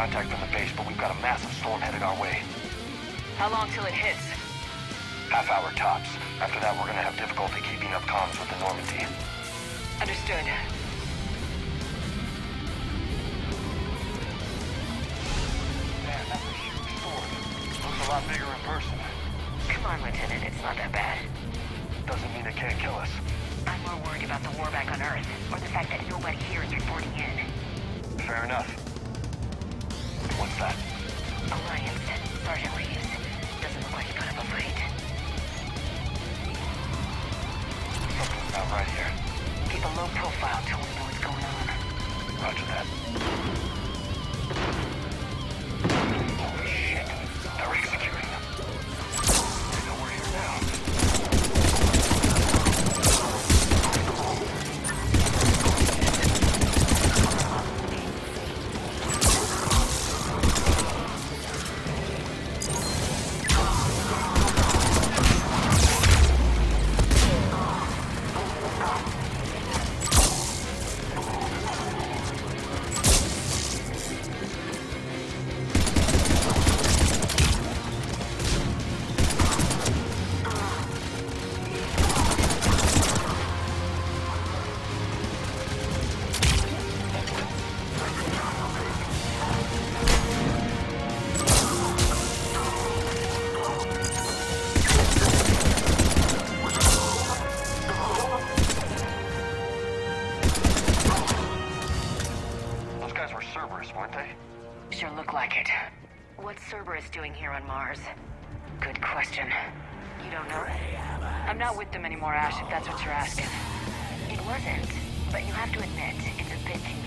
contact from the base, but we've got a massive storm headed our way. How long till it hits? Half hour tops. After that, we're gonna have difficulty keeping up comms with the Normandy. Understood. Man, that's a huge storm. Looks a lot bigger in person. Come on, Lieutenant. It's not that bad. Doesn't mean it can't kill us. I'm more worried about the war back on Earth, or the fact that nobody here is reporting in. Fair enough. That? Alliance, Sergeant Reeves. Doesn't look like he put up a fight. Something's not right here. Keep a low profile till we know what's going on. Roger that. Anymore, Ash, if that's what you're asking. It wasn't, but you have to admit, it's a bit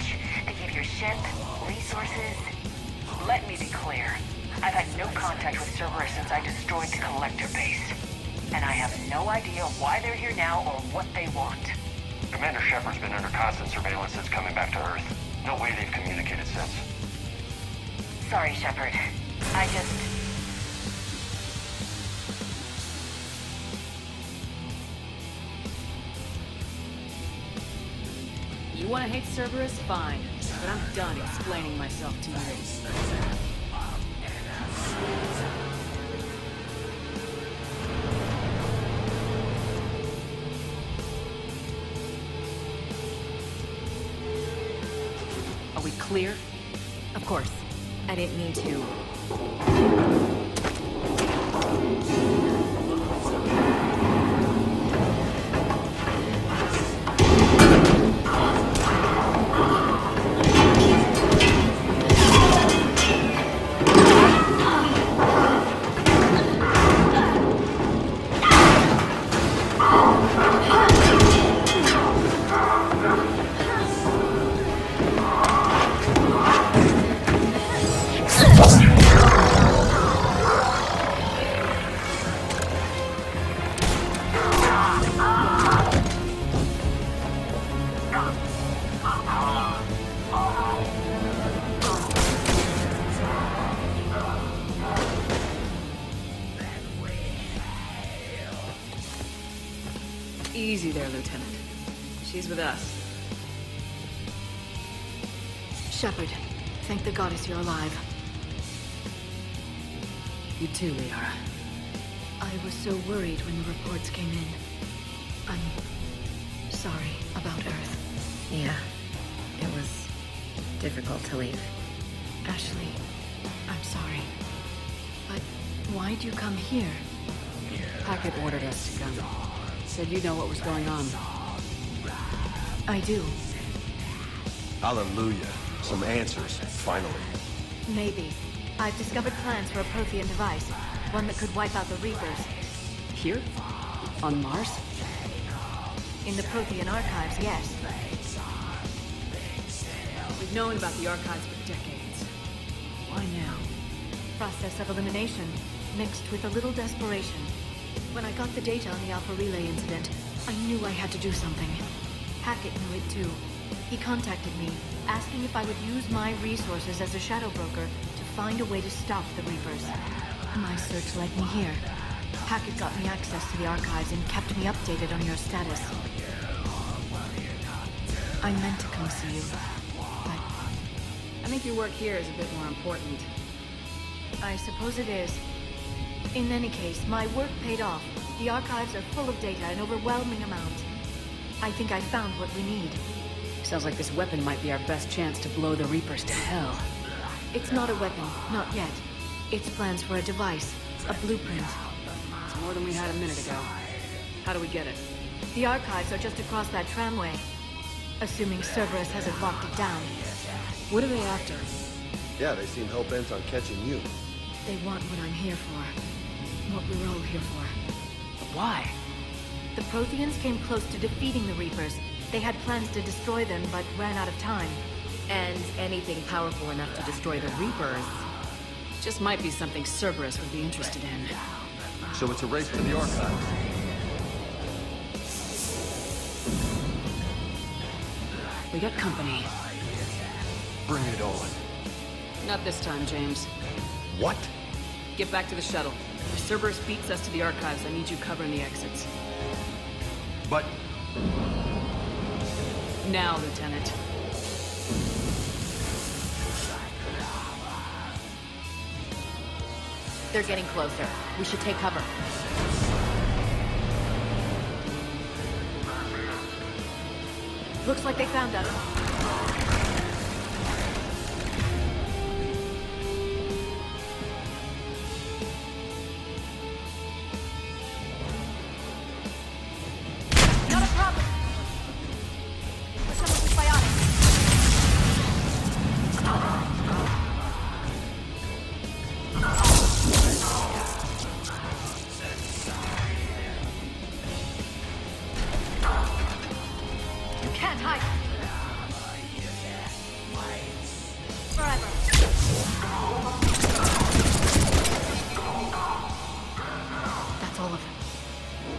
scratch. They gave your ship, resources. Let me be clear. I've had no contact with Cerberus since I destroyed the collector base. And I have no idea why they're here now or what they want. Commander Shepard's been under constant surveillance since coming back to Earth. No way they've communicated since. Sorry, Shepard. I just... want to hate Cerberus, fine. But I'm done explaining myself to you. Are we clear? Of course. I didn't mean to. She's with us. Shepard, thank the goddess you're alive. You too, Liara. I was so worried when the reports came in. I'm sorry about Earth. Yeah, it was difficult to leave. Ashley, I'm sorry. But why'd you come here? Hackett ordered us to come. Said you know what was going on. I do. Hallelujah. Some answers, finally. Maybe. I've discovered plans for a Prothean device. One that could wipe out the Reapers. Here? On Mars? In the Prothean archives, yes. We've known about the archives for decades. Why now? Process of elimination, mixed with a little desperation. When I got the data on the Alpha Relay incident, I knew I had to do something. Hackett knew it too. He contacted me, asking if I would use my resources as a shadow broker to find a way to stop the Reapers. My search led me here. Hackett got me access to the archives and kept me updated on your status. I meant to come see you, but I think your work here is a bit more important. I suppose it is. In any case, my work paid off. The archives are full of data, an overwhelming amounts. I think I found what we need. Sounds like this weapon might be our best chance to blow the Reapers to hell. It's not a weapon, not yet. It's plans for a device, a blueprint. It's more than we had a minute ago. How do we get it? The archives are just across that tramway. Assuming Cerberus hasn't locked it down. What are they after? Yeah, they seem hell-bent on catching you. They want what I'm here for. What we're all here for. But why? The Protheans came close to defeating the Reapers. They had plans to destroy them, but ran out of time. And anything powerful enough to destroy the Reapers. Just might be something Cerberus would be interested in. So it's a race to the archives. We got company. Bring it on. Not this time, James. What? Get back to the shuttle. If Cerberus beats us to the archives, I need you covering the exits. But Now, Lieutenant. They're getting closer. We should take cover. Looks like they found us.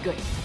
Good.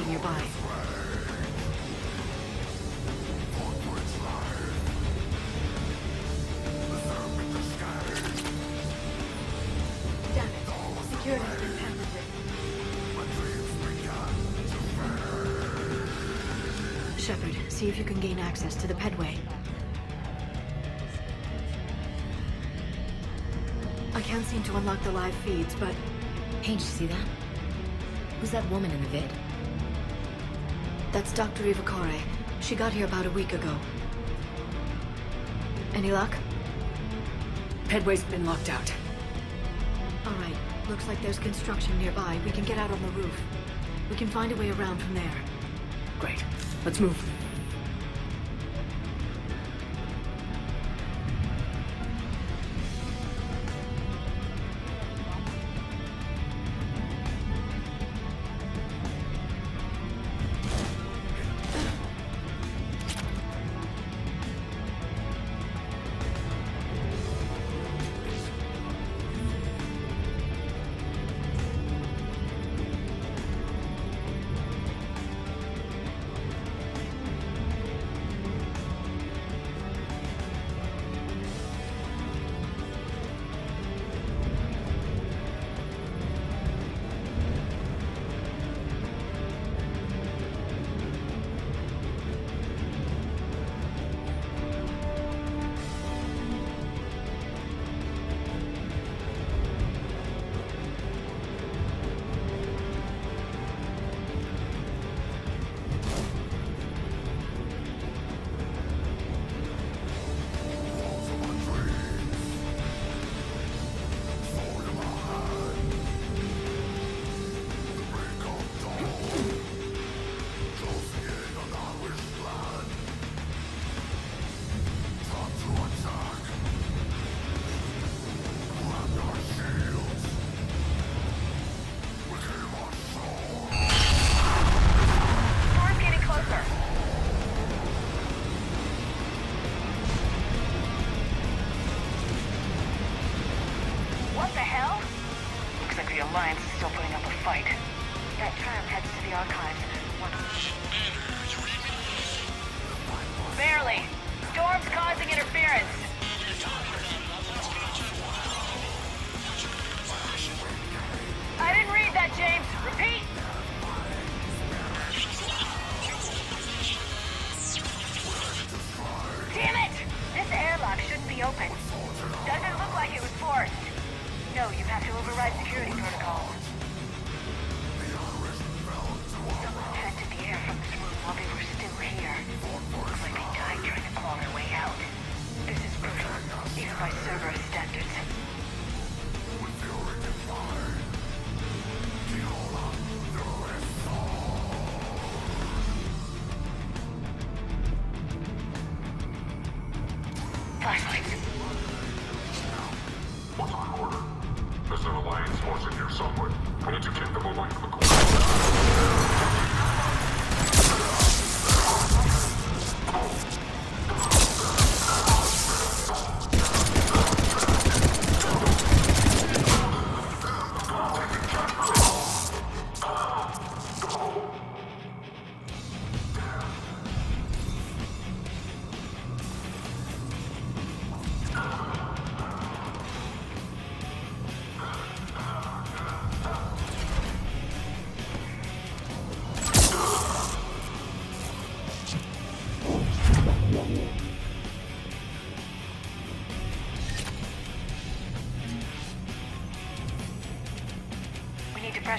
Be nearby. Shepard, see if you can gain access to the pedway. I can't seem to unlock the live feeds, but you see that? Who's that woman in the vid? That's Dr. Eva Core. She got here about a week ago. Any luck? Pedway's been locked out. All right. Looks like there's construction nearby. We can get out on the roof. We can find a way around from there. Great. Let's move.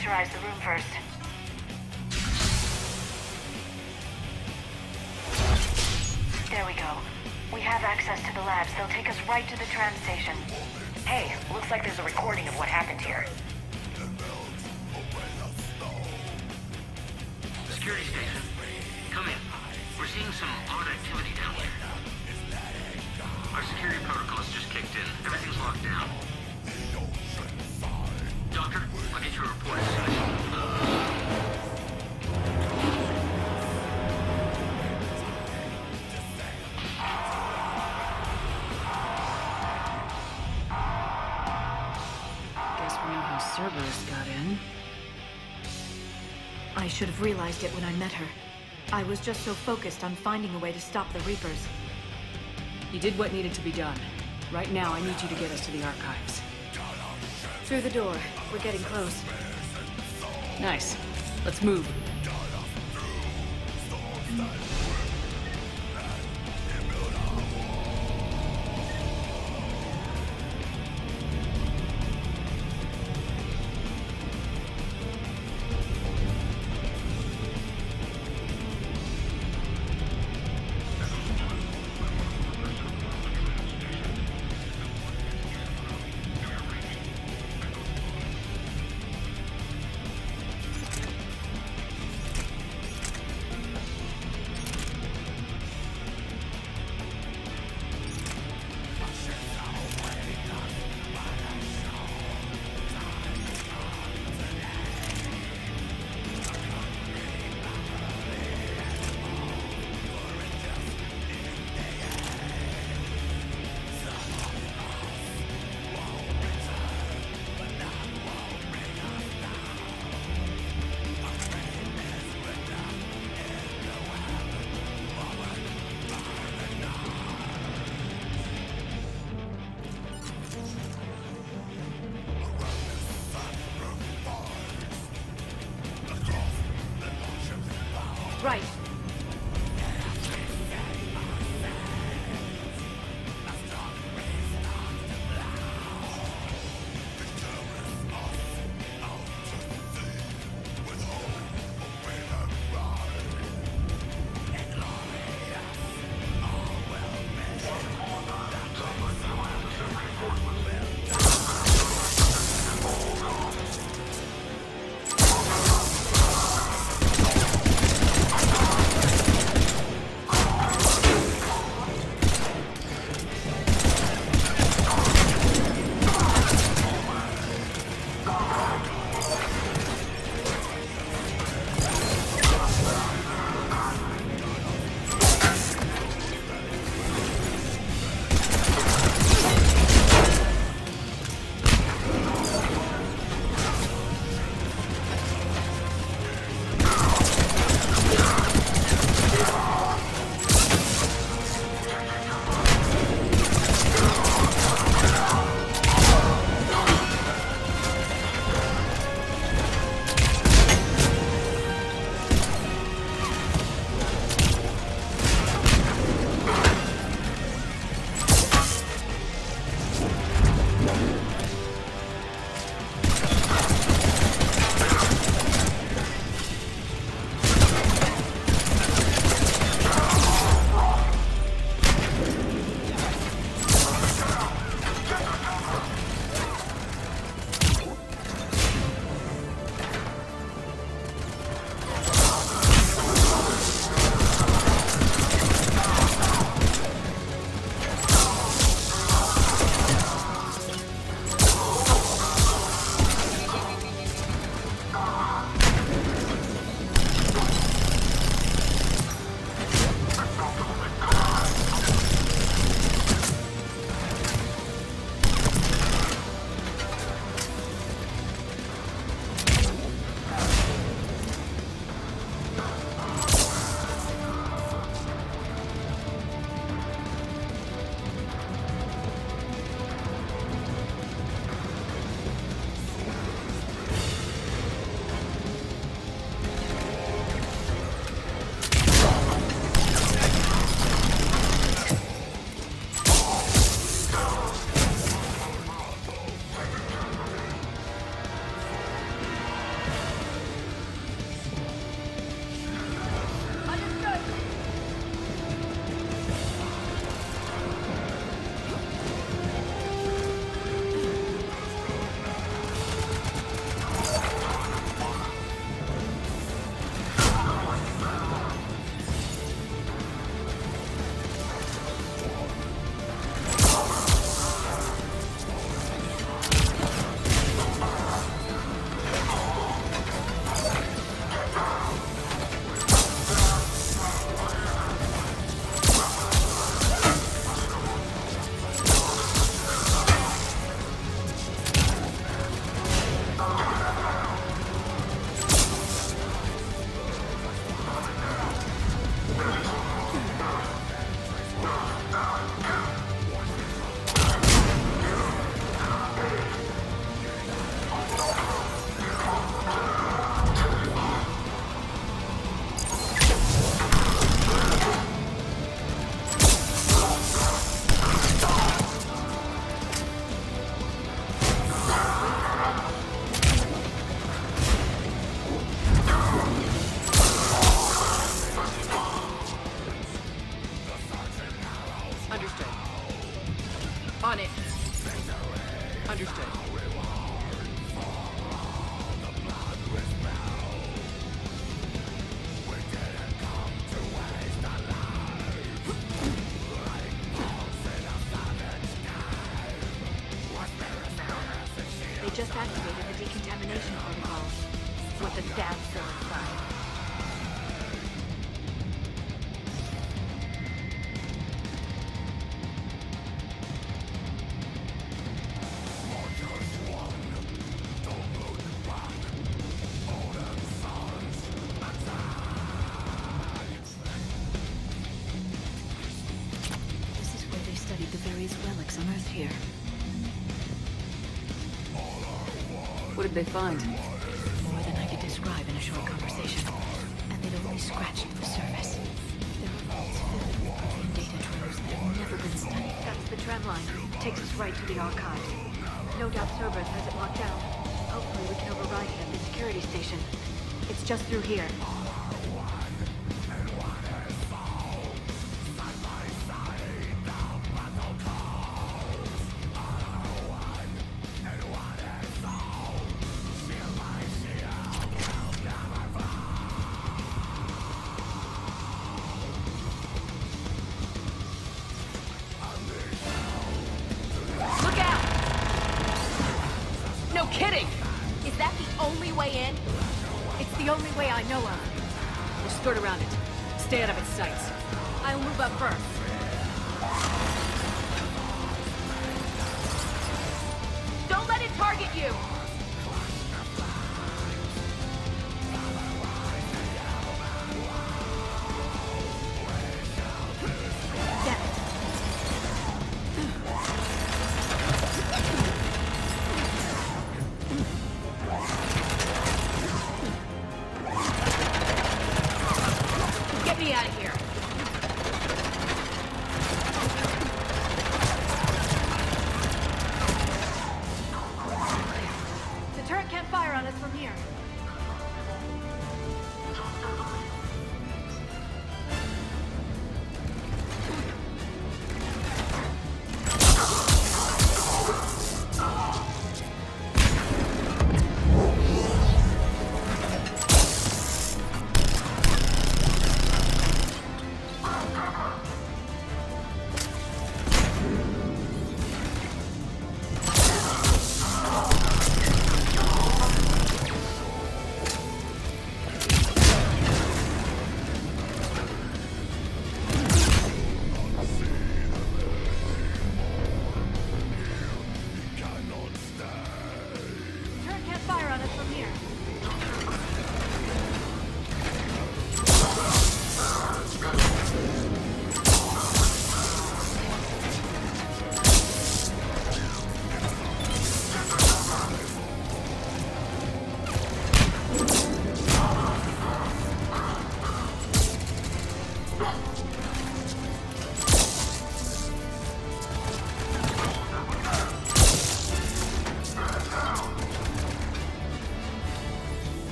Pressurize the room first. There we go. We have access to the labs. They'll take us right to the tram station. Hey, looks like there's a recording of what happened should have realized it when I met her. I was just so focused on finding a way to stop the Reapers. You did what needed to be done. Right now, I need you to get us to the archives. Through the door. We're getting close. Nice. Let's move. Did they find? More than I could describe in a short conversation. And they'd only scratched the surface. There are vaults filled with Prothean data troves that have never been studied. That's the tram line. Takes us right to the archive. No doubt Cerberus has it locked down. Hopefully we can override it at the security station. It's just through here.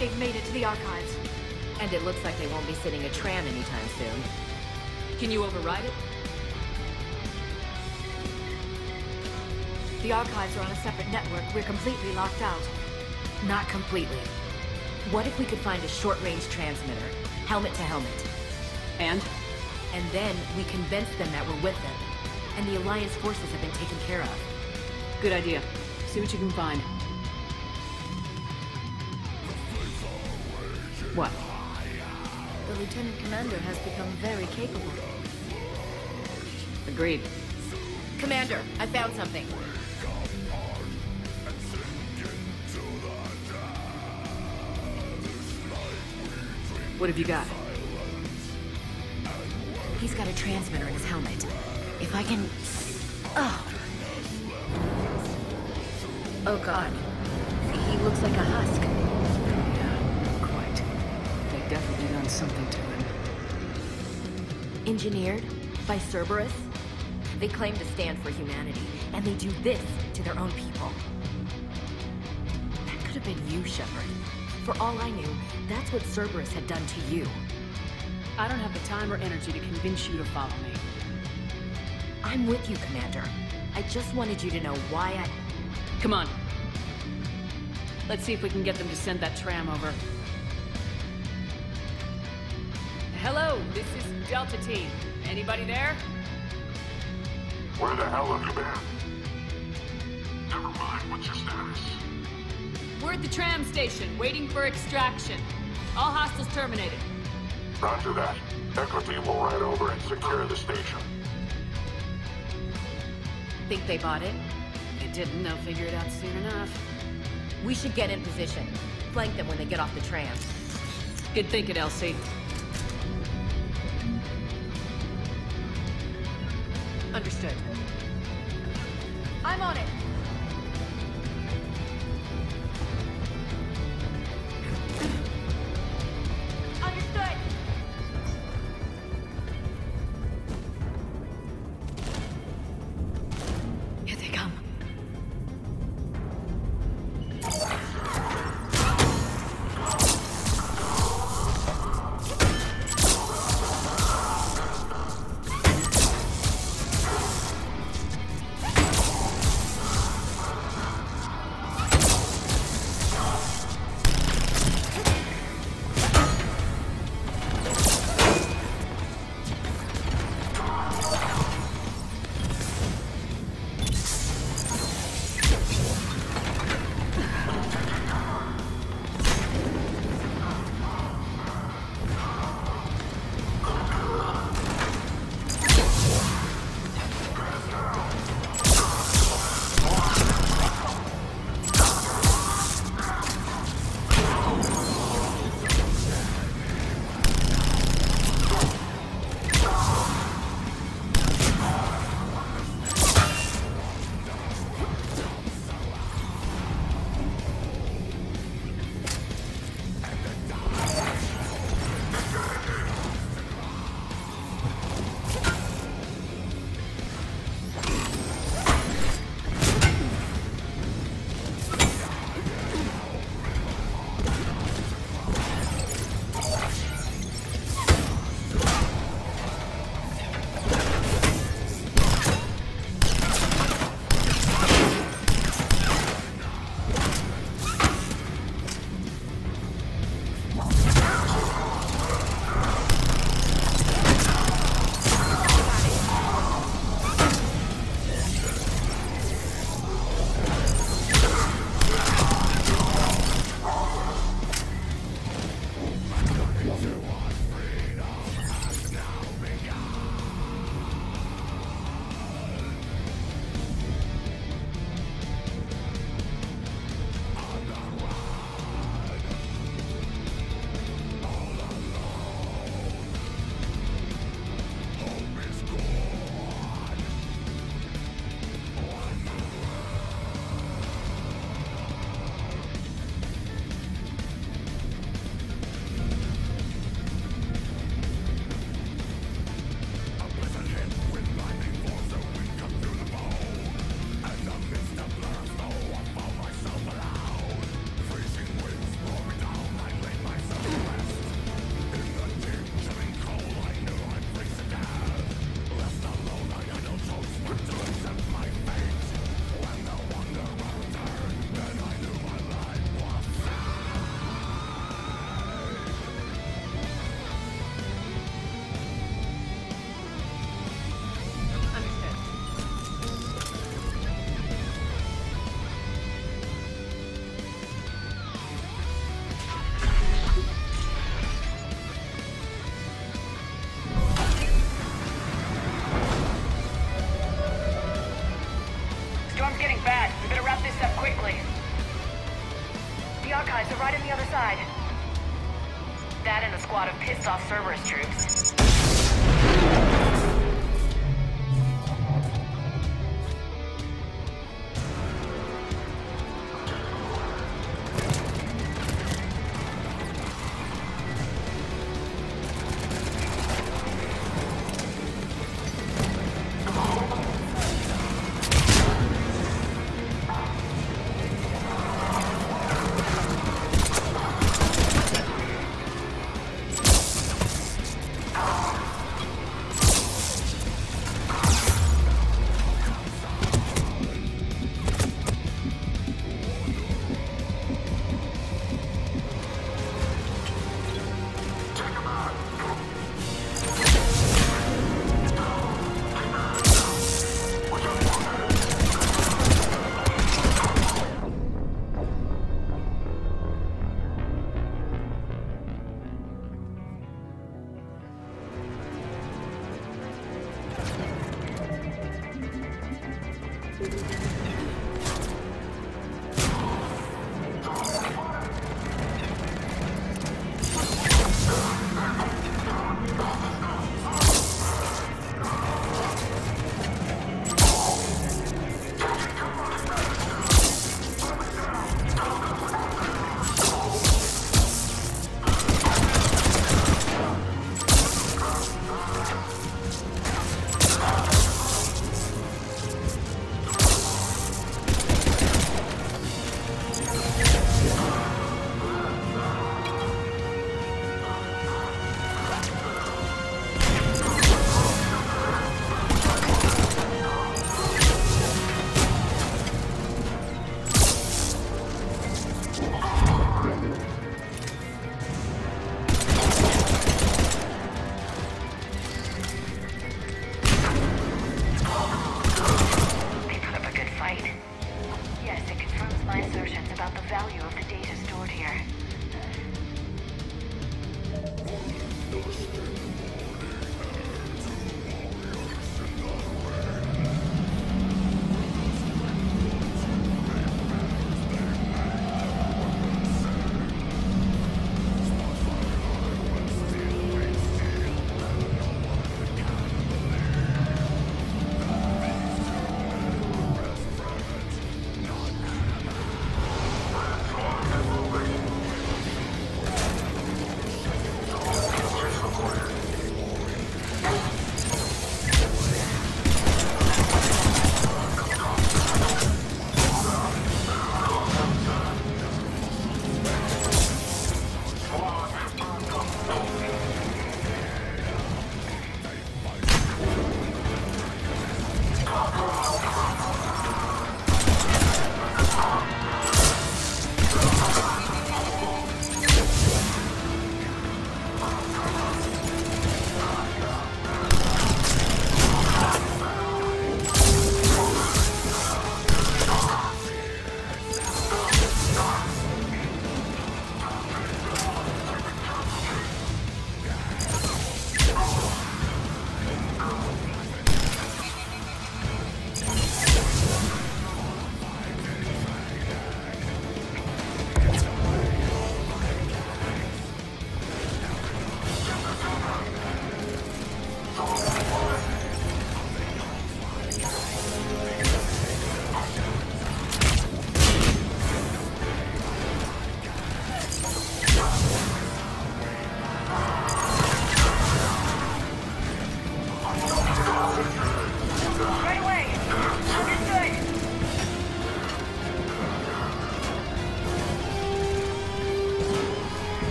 They've made it to the archives. And it looks like they won't be sitting a tram anytime soon. Can you override it? The archives are on a separate network. We're completely locked out. Not completely. What if we could find a short-range transmitter, helmet to helmet, And? and then we convince them that we're with them, and the Alliance forces have been taken care of. Good idea. See what you can find. What? The Lieutenant Commander has become very capable. Agreed. Commander, I found something. What have you got? He's got a transmitter in his helmet. If I can... Oh. Oh god. He looks like a husk. Something to him. Engineered by Cerberus? They claim to stand for humanity, and they do this to their own people. That could have been you, Shepard. For all I knew, that's what Cerberus had done to you. I don't have the time or energy to convince you to follow me. I'm with you, Commander. I just wanted you to know why I... Come on. Let's see if we can get them to send that tram over. This is Delta Team. Anybody there? Where the hell have you been? Never mind, what's your status? We're at the tram station, waiting for extraction. All hostiles terminated. Roger that. Echo team will ride over and secure the station. Think they bought it? They didn't, they'll figure it out soon enough. We should get in position. Flank them when they get off the tram. Good thinking, LC. Understood. I'm on it.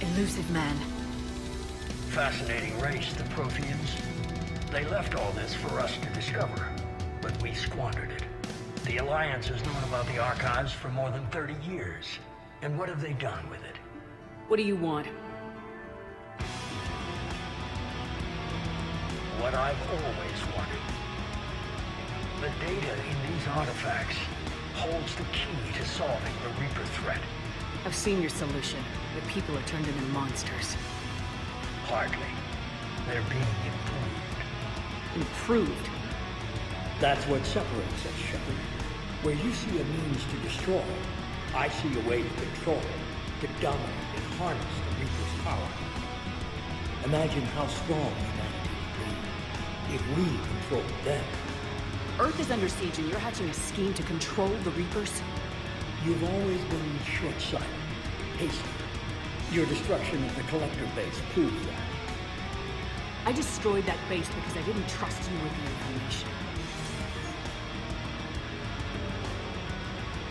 Illusive Man. Fascinating race, the Protheans. They left all this for us to discover, but we squandered it. The Alliance has known about the archives for more than 30 years. And what have they done with it? What do you want? What I've always wanted. The data in these artifacts holds the key to solving the Reaper threat. I've seen your solution. The people are turned into monsters. Hardly. They're being improved. Improved? That's what separates us, Shepard. Where you see a means to destroy, I see a way to control, to dominate and harness the Reaper's power. Imagine how strong humanity would be if we controlled them. Earth is under siege and you're hatching a scheme to control the Reapers? You've always been short-sighted, hasty. Your destruction of the Collector base proved that. I destroyed that base because I didn't trust you with the information.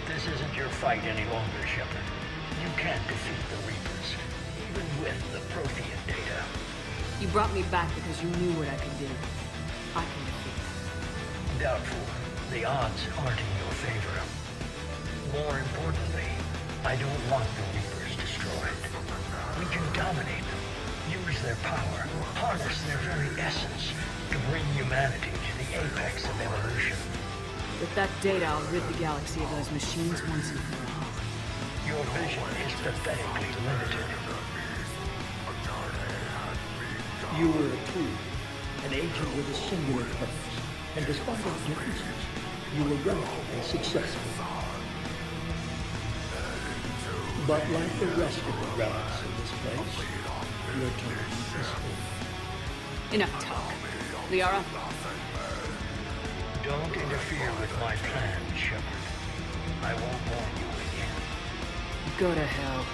This isn't your fight any longer, Shepard. You can't defeat the Reapers, even with the Prothean data. You brought me back because you knew what I could do. I can defeat them. Doubtful. The odds aren't in your favor. More importantly, I don't want the Reapers destroyed. We can dominate them, use their power, harness their very essence to bring humanity to the apex of evolution. With that data, I'll rid the galaxy of those machines once and for all. Your vision is pathetically limited. You were a tool, an agent with a singular purpose, and despite our differences, you were relatively successful. But like the rest of the relics in this place, your time is over. Enough talk. Liara, Don't interfere with my plan, Shepard. I won't warn you again. go to hell.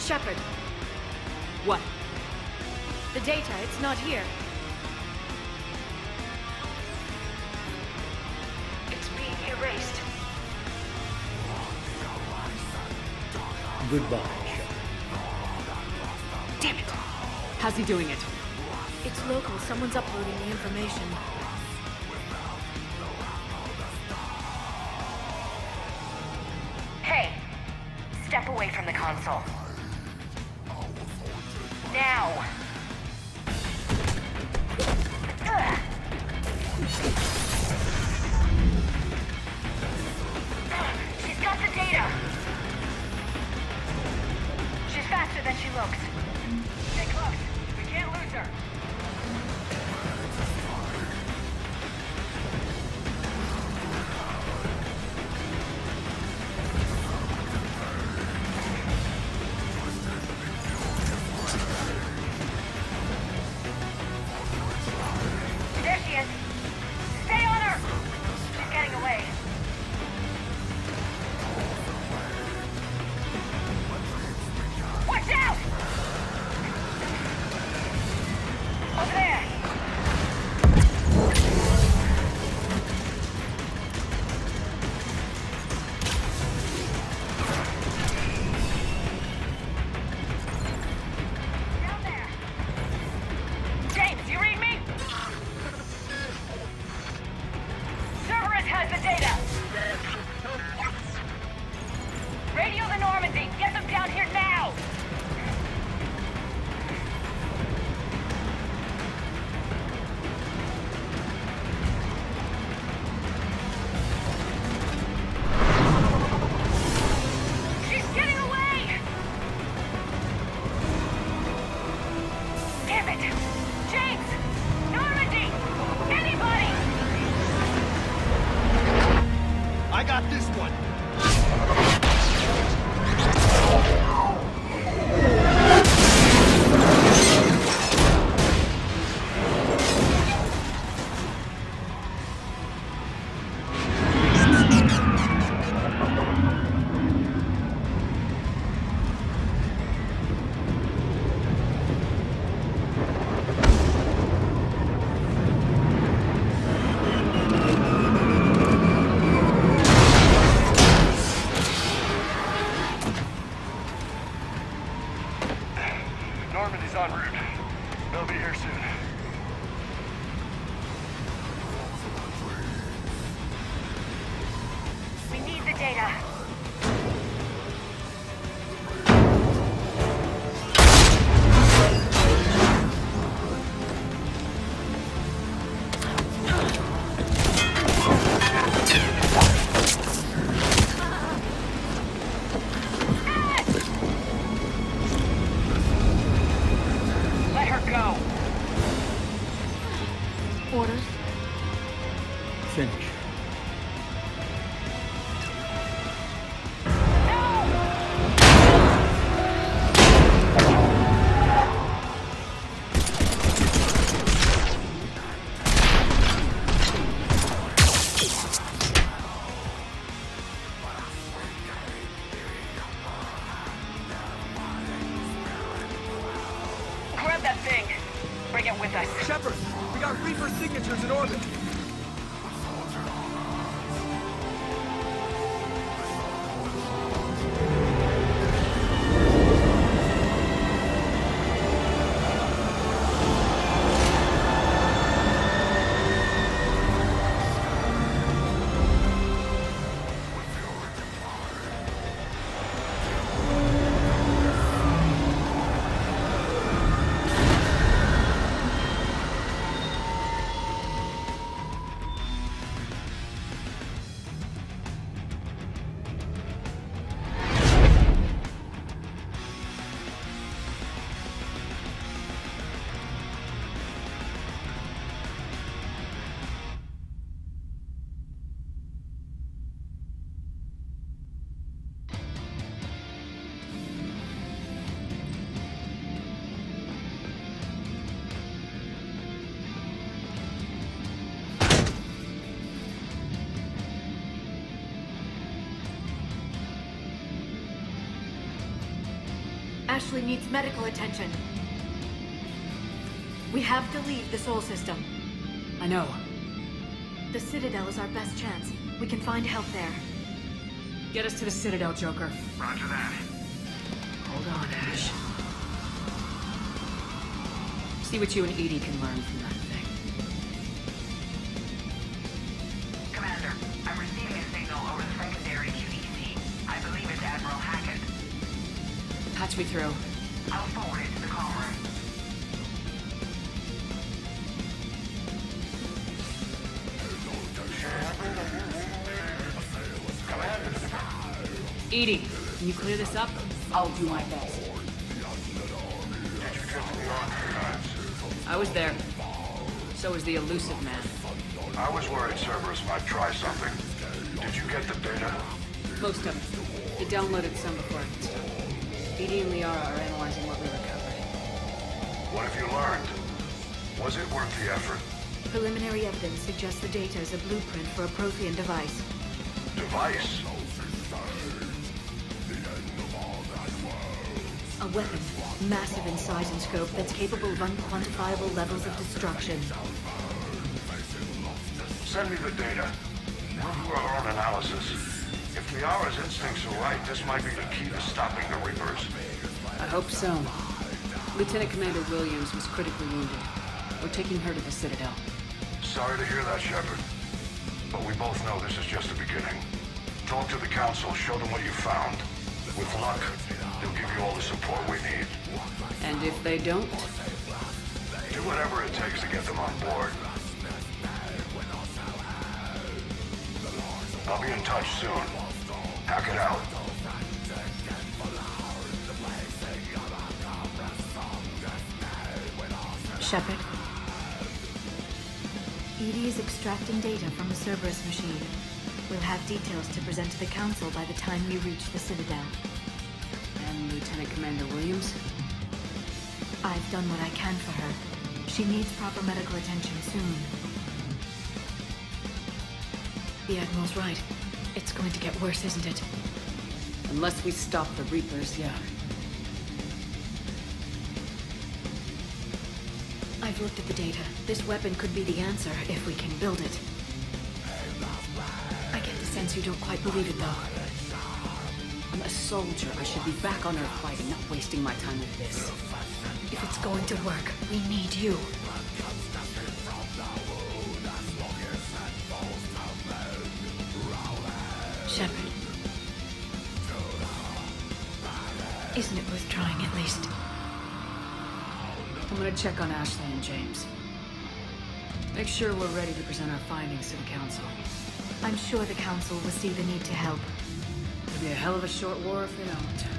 Shepard, What? the data, it's not here. Goodbye, Shepard. Damn it! How's he doing it? It's local. Someone's uploading the information. Ashley needs medical attention. We have to leave the Sol system. I know. The Citadel is our best chance. We can find help there. Get us to the Citadel, Joker. Roger that. Hold on, Ash. See what you and EDI can learn from that through. I'll forward it to the call room. EDI, can you clear this up? I'll do my best. I was there. So was the Illusive Man. I was worried Cerberus might try something. Did you get the data? Most of it. He downloaded some before I could stop. EDI and Liara are analyzing what we recovered. What have you learned? Was it worth the effort? Preliminary evidence suggests the data is a blueprint for a Prothean device. Device? A weapon, massive in size and scope, that's capable of unquantifiable levels of destruction. Send me the data. We'll do our own analysis. If Liara's instincts are right, this might be the key to stopping the Reapers. I hope so. Lieutenant Commander Williams was critically wounded. We're taking her to the Citadel. Sorry to hear that, Shepard. But we both know this is just the beginning. Talk to the Council, show them what you found. With luck, they'll give you all the support we need. And if they don't, Do whatever it takes to get them on board. I'll be in touch soon. Hack it out. Shepard. EDI is extracting data from the Cerberus machine. We'll have details to present to the Council by the time we reach the Citadel. and Lieutenant Commander Williams, I've done what I can for her. She needs proper medical attention soon. The Admiral's right. It's going to get worse, isn't it? unless we stop the Reapers, yeah. I've looked at the data. This weapon could be the answer if we can build it. I get the sense you don't quite believe it, though. I'm a soldier. I should be back on Earth fighting, not wasting my time with this. If it's going to work, we need you. Isn't it worth trying at least? I'm gonna check on Ashley and James. Make sure we're ready to present our findings to the Council. I'm sure the Council will see the need to help. It'll be a hell of a short war if they don't.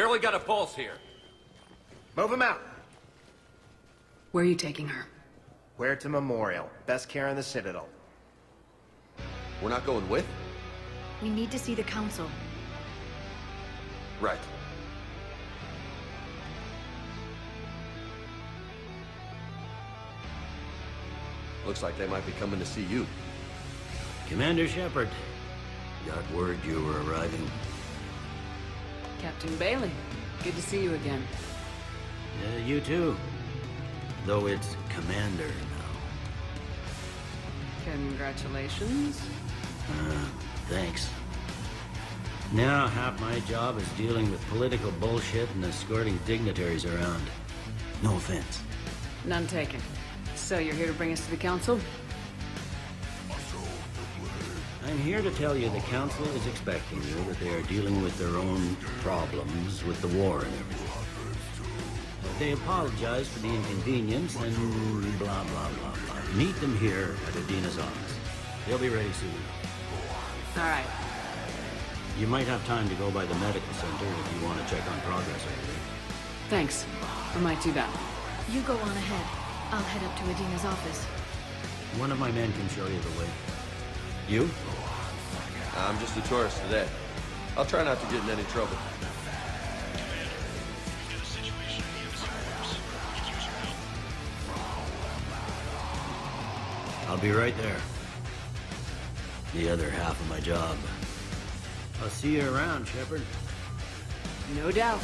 Barely got a pulse here. Move him out. Where are you taking her? Huerta Memorial. Best care in the Citadel. We're not going with? We need to see the Council. Right. Looks like they might be coming to see you. Commander Shepard. Got word you were arriving. Captain Bailey. Good to see you again. Uh, you too. Though it's Commander now. Congratulations. Uh, thanks. Now half my job is dealing with political bullshit and escorting dignitaries around. No offense. None taken. So you're here to bring us to the Council? I'm here to tell you the Council is expecting you that they are dealing with their own problems with the war and everything. They apologize for the inconvenience and blah, blah, blah, blah. Meet them here at Udina's office. They'll be ready soon. All right. You might have time to go by the medical center if you want to check on progress over there. Thanks. I might do that. You go on ahead. I'll head up to Udina's office. One of my men can show you the way. You? I'm just a tourist today. I'll try not to get in any trouble. I'll be right there. The other half of my job. I'll see you around, Shepard. No doubt.